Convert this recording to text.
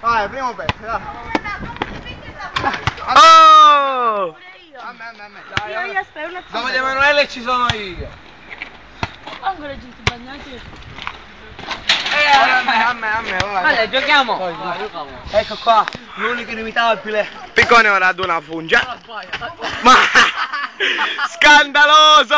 Vai, primo pezzo, dai. Oh! A me, a me, a me. Io, Dai, io una un attimo. Siamo di Emanuele e ci sono io. Ancora gente bagnati. Eh, a me, a me, a me, vai. Allora, giochiamo. Ecco qua, l'unico inimitabile. Piccone ora ad una fungia. Ah, Ma scandaloso!